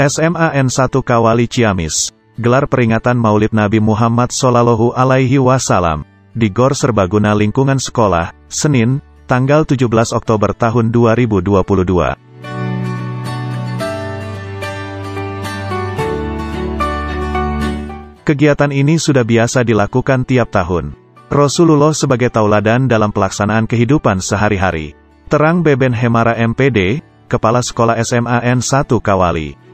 SMAN 1 Kawali Ciamis, gelar peringatan Maulid Nabi Muhammad Sallallahu Alaihi Wasallam, di Gor Serbaguna Lingkungan Sekolah, Senin, tanggal 17 Oktober tahun 2022. Kegiatan ini sudah biasa dilakukan tiap tahun. Rasulullah sebagai tauladan dalam pelaksanaan kehidupan sehari-hari. Terang Beben Hemara MPD, Kepala Sekolah SMAN 1 Kawali.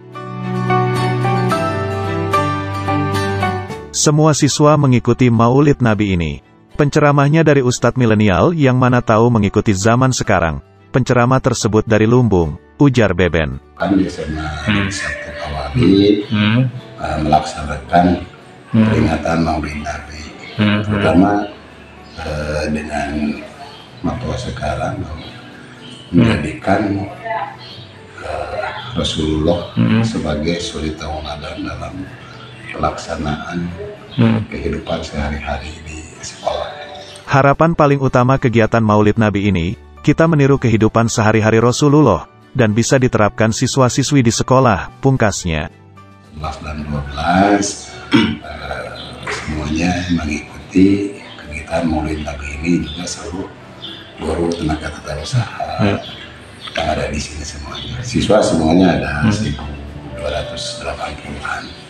Semua siswa mengikuti maulid Nabi ini. Penceramahnya dari Ustadz milenial yang mana tahu mengikuti zaman sekarang. Penceramah tersebut dari Lumbung, ujar Beben. Kan di SMA hmm. 1 Kawali hmm. uh, melaksanakan hmm. peringatan Maulid Nabi. Hmm. Pertama uh, dengan matwa sekarang menjadikan uh, Rasulullah hmm. sebagai suri tauladan dalam pelaksanaan hmm. kehidupan sehari-hari di sekolah. Harapan paling utama kegiatan Maulid Nabi ini, kita meniru kehidupan sehari-hari Rasulullah, dan bisa diterapkan siswa-siswi di sekolah, pungkasnya. 11 dan 12, semuanya mengikuti kegiatan Maulid Nabi ini juga seluruh guru tenaga tata usaha hmm. yang ada di sini semuanya. Siswa semuanya ada hmm. 1.280-an.